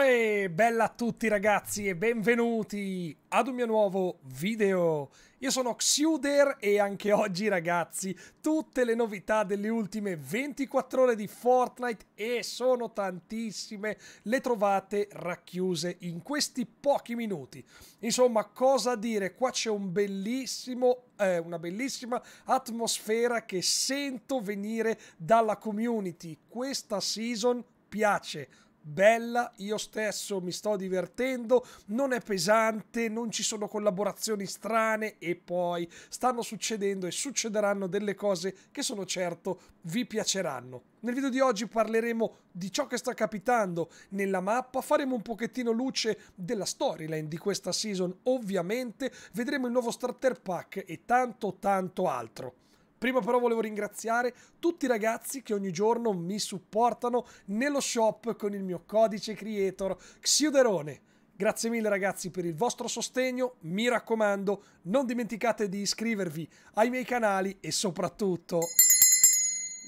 Uè, bella a tutti ragazzi e benvenuti ad un mio nuovo video. Io sono Xuder e anche oggi ragazzi tutte le novità delle ultime 24 ore di Fortnite e sono tantissime le trovate racchiuse in questi pochi minuti. Insomma, cosa dire? Qua c'è un bellissimo, eh, una bellissima atmosfera che sento venire dalla community. Questa season piace bella, io stesso mi sto divertendo, non è pesante, non ci sono collaborazioni strane e poi stanno succedendo e succederanno delle cose che sono certo vi piaceranno. Nel video di oggi parleremo di ciò che sta capitando nella mappa, faremo un pochettino luce della storyline di questa season, ovviamente vedremo il nuovo starter pack e tanto tanto altro. Prima però volevo ringraziare tutti i ragazzi che ogni giorno mi supportano nello shop con il mio codice creator Xiuderone. Grazie mille ragazzi per il vostro sostegno, mi raccomando non dimenticate di iscrivervi ai miei canali e soprattutto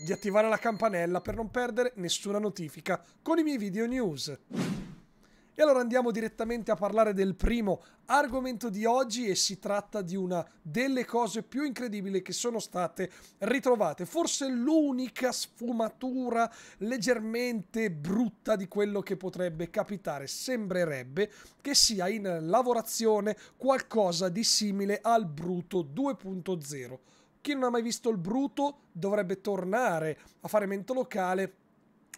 di attivare la campanella per non perdere nessuna notifica con i miei video news. E allora andiamo direttamente a parlare del primo argomento di oggi e si tratta di una delle cose più incredibili che sono state ritrovate. Forse l'unica sfumatura leggermente brutta di quello che potrebbe capitare. Sembrerebbe che sia in lavorazione qualcosa di simile al Bruto 2.0. Chi non ha mai visto il Bruto dovrebbe tornare a fare mento locale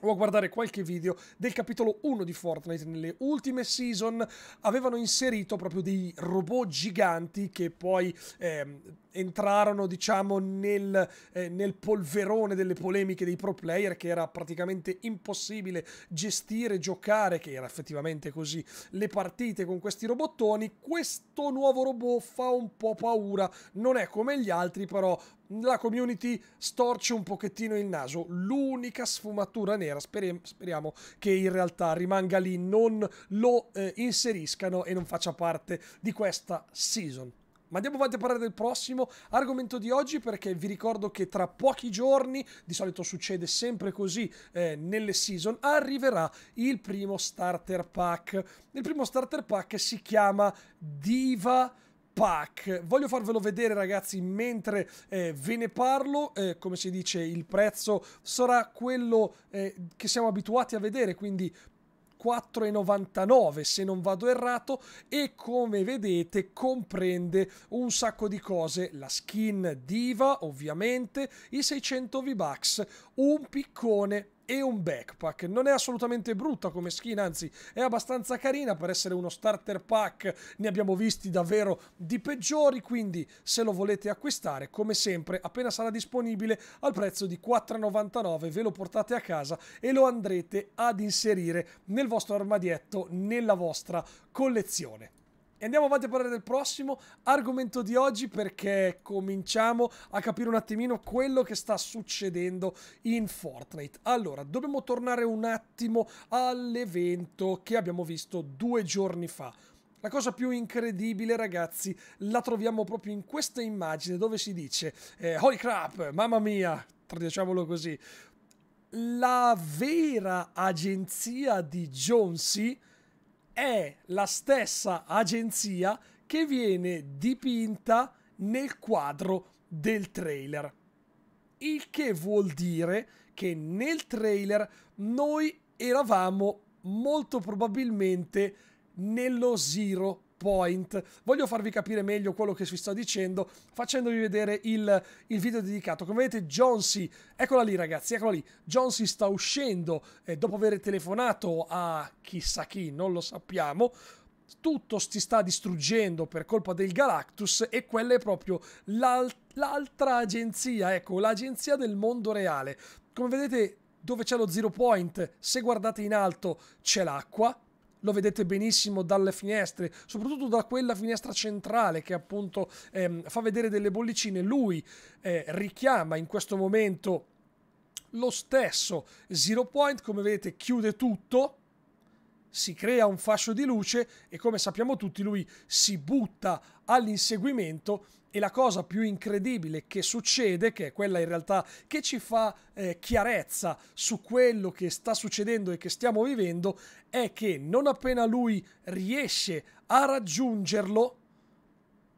o a guardare qualche video del capitolo 1 di Fortnite. Nelle ultime season avevano inserito proprio dei robot giganti che poi eh, entrarono, diciamo, nel, eh, nel, polverone delle polemiche dei pro player, che era praticamente impossibile gestire, giocare, che era effettivamente così, le partite con questi robottoni. Questo nuovo robot fa un po' paura, non è come gli altri, però la community storce un pochettino il naso. L'unica sfumatura nera, speriamo, speriamo che in realtà rimanga lì, non lo eh, inseriscano e non faccia parte di questa season. Ma andiamo avanti a parlare del prossimo argomento di oggi perché vi ricordo che tra pochi giorni, di solito succede sempre così eh, nelle season, arriverà il primo starter pack. Il primo starter pack si chiama Diva pack. Voglio farvelo vedere ragazzi mentre eh, ve ne parlo, eh, come si dice il prezzo sarà quello eh, che siamo abituati a vedere, quindi 4,99 se non vado errato e come vedete comprende un sacco di cose, la skin diva ovviamente, i 600 V-Bucks, un piccone e un backpack. Non è assolutamente brutta come skin, anzi è abbastanza carina per essere uno starter pack. Ne abbiamo visti davvero di peggiori, quindi se lo volete acquistare, come sempre, appena sarà disponibile al prezzo di 4,99 ve lo portate a casa e lo andrete ad inserire nel vostro armadietto, nella vostra collezione. E andiamo avanti a parlare del prossimo argomento di oggi perché cominciamo a capire un attimino quello che sta succedendo in Fortnite. Allora, dobbiamo tornare un attimo all'evento che abbiamo visto due giorni fa. La cosa più incredibile, ragazzi, la troviamo proprio in questa immagine dove si dice eh, Holy crap, mamma mia, traduciamolo così. La vera agenzia di Jonesy è la stessa agenzia che viene dipinta nel quadro del trailer. Il che vuol dire che nel trailer noi eravamo molto probabilmente nello zero point. Voglio farvi capire meglio quello che vi sto dicendo facendovi vedere il, il video dedicato. Come vedete Jonesy, eccola lì ragazzi, eccola lì. Jonesy sta uscendo eh, dopo aver telefonato a chissà chi, non lo sappiamo tutto si sta distruggendo per colpa del Galactus e quella è proprio l'altra agenzia, ecco, l'agenzia del mondo reale. Come vedete, dove c'è lo zero point, se guardate in alto c'è l'acqua, lo vedete benissimo dalle finestre, soprattutto da quella finestra centrale che appunto ehm, fa vedere delle bollicine. Lui eh, richiama in questo momento lo stesso Zero Point, come vedete chiude tutto, si crea un fascio di luce e come sappiamo tutti lui si butta all'inseguimento e la cosa più incredibile che succede, che è quella in realtà che ci fa eh, chiarezza su quello che sta succedendo e che stiamo vivendo, è che non appena lui riesce a raggiungerlo,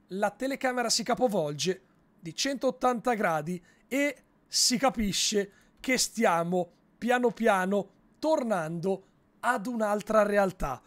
la telecamera si capovolge di 180 gradi e si capisce che stiamo piano piano tornando ad un'altra realtà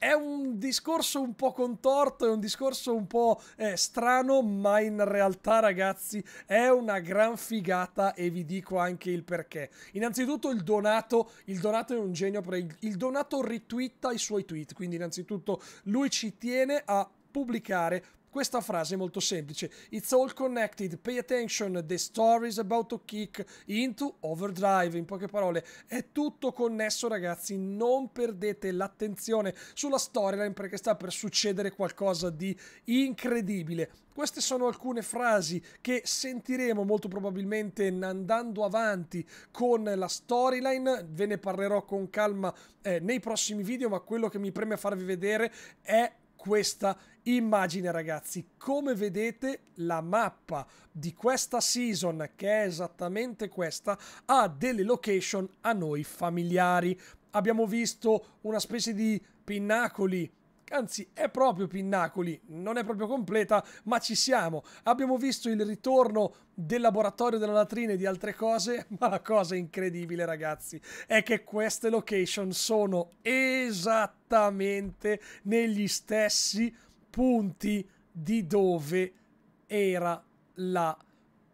è un discorso un po' contorto, è un discorso un po' eh, strano, ma in realtà, ragazzi, è una gran figata e vi dico anche il perché. Innanzitutto il Donato, il Donato è un genio, il, Donato ritwitta i suoi tweet, quindi innanzitutto lui ci tiene a pubblicare questa frase molto semplice. It's all connected. Pay attention. The story is about to kick into overdrive. In poche parole, è tutto connesso, ragazzi. Non perdete l'attenzione sulla storyline perché sta per succedere qualcosa di incredibile. Queste sono alcune frasi che sentiremo molto probabilmente andando avanti con la storyline. Ve ne parlerò con calma eh, nei prossimi video, ma quello che mi preme farvi vedere è questa immagine ragazzi. Come vedete la mappa di questa season che è esattamente questa ha delle location a noi familiari. Abbiamo visto una specie di pinnacoli anzi è proprio Pinnacoli, non è proprio completa, ma ci siamo. Abbiamo visto il ritorno del laboratorio della latrina e di altre cose, ma la cosa incredibile ragazzi è che queste location sono esattamente negli stessi punti di dove era la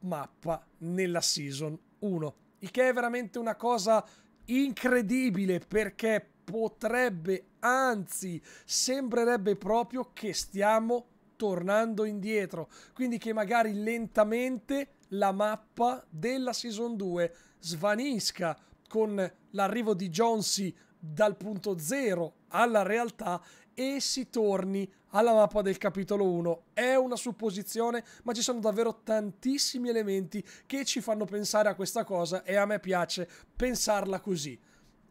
mappa nella season 1. Il che è veramente una cosa incredibile perché potrebbe, anzi, sembrerebbe proprio che stiamo tornando indietro. Quindi che magari lentamente la mappa della Season 2 svanisca con l'arrivo di Jonesy dal punto zero alla realtà e si torni alla mappa del capitolo 1. È una supposizione, ma ci sono davvero tantissimi elementi che ci fanno pensare a questa cosa e a me piace pensarla così.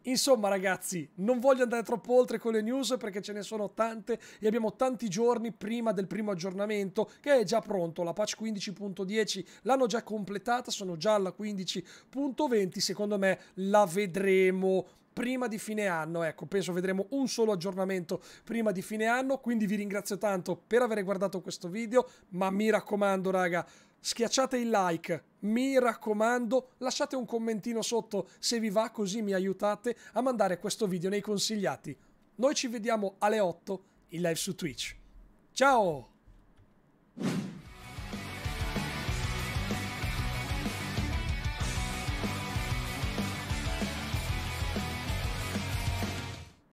Insomma, ragazzi, non voglio andare troppo oltre con le news perché ce ne sono tante e abbiamo tanti giorni prima del primo aggiornamento che è già pronto. La patch 15.10 l'hanno già completata, sono già alla 15.20. Secondo me la vedremo prima di fine anno. Ecco, penso vedremo un solo aggiornamento prima di fine anno. Quindi vi ringrazio tanto per aver guardato questo video. Ma mi raccomando, raga, schiacciate il like, mi raccomando, lasciate un commentino sotto se vi va, così mi aiutate a mandare questo video nei consigliati. Noi ci vediamo alle 8 in live su Twitch. Ciao!